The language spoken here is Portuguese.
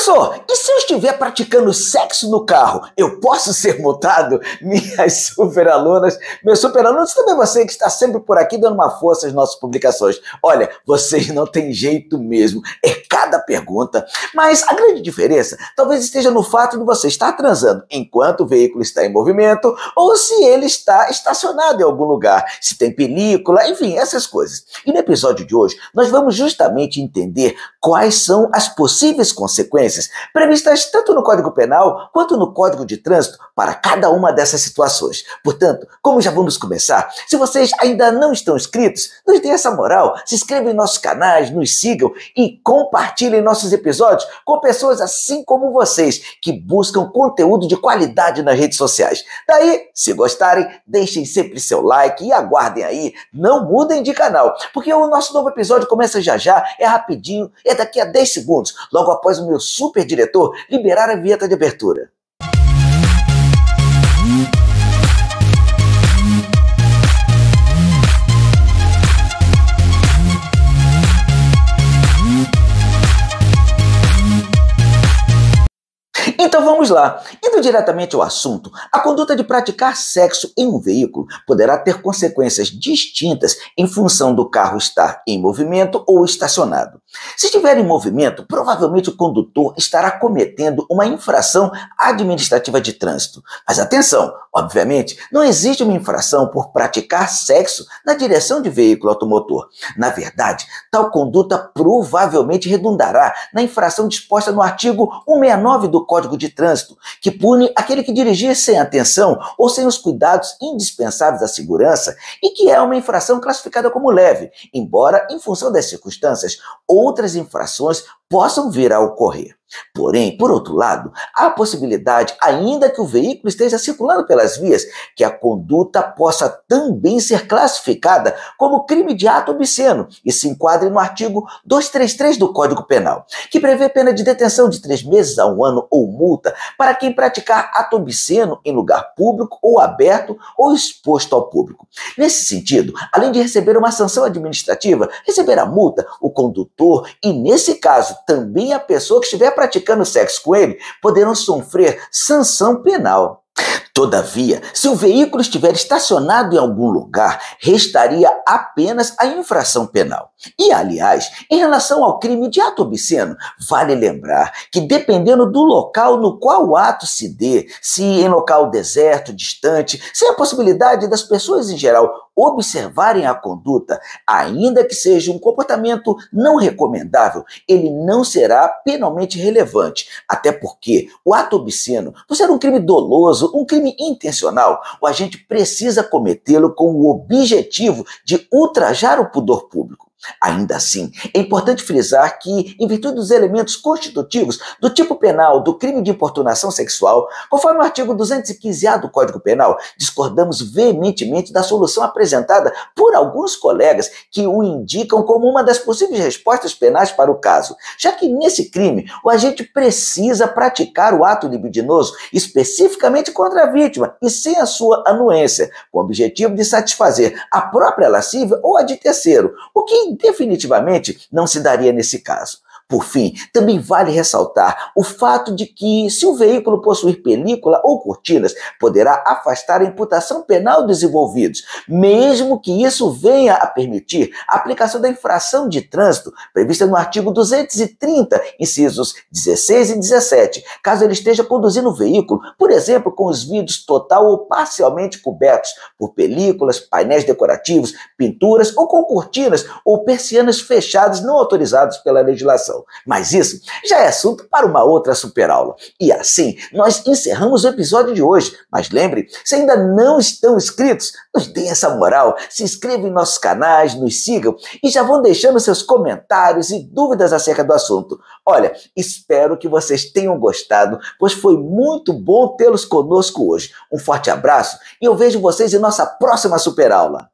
Professor, e se eu estiver praticando sexo no carro, eu posso ser multado? Minhas superalunas, meus superalunos, também você que está sempre por aqui dando uma força às nossas publicações. Olha, vocês não têm jeito mesmo, é cada pergunta. Mas a grande diferença talvez esteja no fato de você estar transando enquanto o veículo está em movimento ou se ele está estacionado em algum lugar, se tem película, enfim, essas coisas. E no episódio de hoje, nós vamos justamente entender quais são as possíveis consequências previstas tanto no Código Penal quanto no Código de Trânsito para cada uma dessas situações. Portanto, como já vamos começar, se vocês ainda não estão inscritos, nos dê essa moral, se inscrevam em nossos canais, nos sigam e compartilhem nossos episódios com pessoas assim como vocês que buscam conteúdo de qualidade nas redes sociais. Daí, se gostarem, deixem sempre seu like e aguardem aí, não mudem de canal, porque o nosso novo episódio começa já já, é rapidinho, é daqui a 10 segundos, logo após o meu super diretor liberar a vinheta de abertura. Então vamos lá. Indo diretamente ao assunto, a conduta de praticar sexo em um veículo poderá ter consequências distintas em função do carro estar em movimento ou estacionado. Se estiver em movimento, provavelmente o condutor estará cometendo uma infração administrativa de trânsito. Mas atenção, obviamente, não existe uma infração por praticar sexo na direção de veículo automotor. Na verdade, tal conduta provavelmente redundará na infração disposta no artigo 169 do Código de Trânsito, que pune aquele que dirigir sem atenção ou sem os cuidados indispensáveis à segurança e que é uma infração classificada como leve, embora, em função das circunstâncias, outras infrações possam vir a ocorrer. Porém, por outro lado, há a possibilidade, ainda que o veículo esteja circulando pelas vias, que a conduta possa também ser classificada como crime de ato obsceno e se enquadre no artigo 233 do Código Penal, que prevê pena de detenção de três meses a um ano ou multa para quem praticar ato obsceno em lugar público ou aberto ou exposto ao público. Nesse sentido, além de receber uma sanção administrativa, receberá multa o condutor e, nesse caso, também a pessoa que estiver praticando sexo com ele poderão sofrer sanção penal. Todavia, se o veículo estiver estacionado em algum lugar, restaria apenas a infração penal. E, aliás, em relação ao crime de ato obsceno, vale lembrar que, dependendo do local no qual o ato se dê, se em local deserto, distante, sem a possibilidade das pessoas em geral observarem a conduta, ainda que seja um comportamento não recomendável, ele não será penalmente relevante. Até porque o ato obsceno, por ser um crime doloso, um crime intencional, o agente precisa cometê-lo com o objetivo de ultrajar o pudor público. Ainda assim, é importante frisar que, em virtude dos elementos constitutivos do tipo penal do crime de importunação sexual, conforme o artigo 215-A do Código Penal, discordamos veementemente da solução apresentada por alguns colegas que o indicam como uma das possíveis respostas penais para o caso, já que nesse crime o agente precisa praticar o ato libidinoso especificamente contra a vítima e sem a sua anuência, com o objetivo de satisfazer a própria lascívia ou a de terceiro, o que definitivamente não se daria nesse caso. Por fim, também vale ressaltar o fato de que, se o veículo possuir película ou cortinas, poderá afastar a imputação penal dos envolvidos, mesmo que isso venha a permitir a aplicação da infração de trânsito prevista no artigo 230, incisos 16 e 17, caso ele esteja conduzindo o veículo, por exemplo, com os vidros total ou parcialmente cobertos por películas, painéis decorativos, pinturas ou com cortinas ou persianas fechadas não autorizadas pela legislação. Mas isso já é assunto para uma outra superaula. E assim, nós encerramos o episódio de hoje. Mas lembre, se ainda não estão inscritos, nos deem essa moral, se inscrevam em nossos canais, nos sigam e já vão deixando seus comentários e dúvidas acerca do assunto. Olha, espero que vocês tenham gostado, pois foi muito bom tê-los conosco hoje. Um forte abraço e eu vejo vocês em nossa próxima superaula.